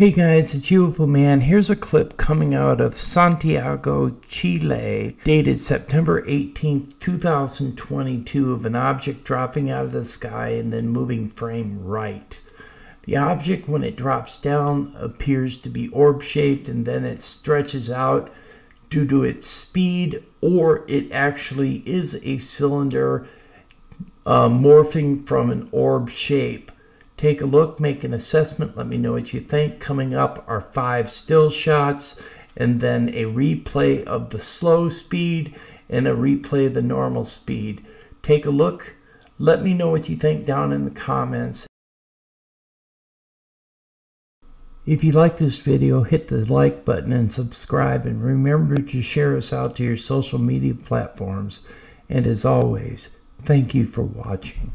Hey guys, it's UFO Man. Here's a clip coming out of Santiago, Chile, dated September 18th, 2022, of an object dropping out of the sky and then moving frame right. The object, when it drops down, appears to be orb shaped and then it stretches out due to its speed, or it actually is a cylinder uh, morphing from an orb shape. Take a look, make an assessment, let me know what you think. Coming up are five still shots and then a replay of the slow speed and a replay of the normal speed. Take a look, let me know what you think down in the comments. If you like this video, hit the like button and subscribe and remember to share us out to your social media platforms. And as always, thank you for watching.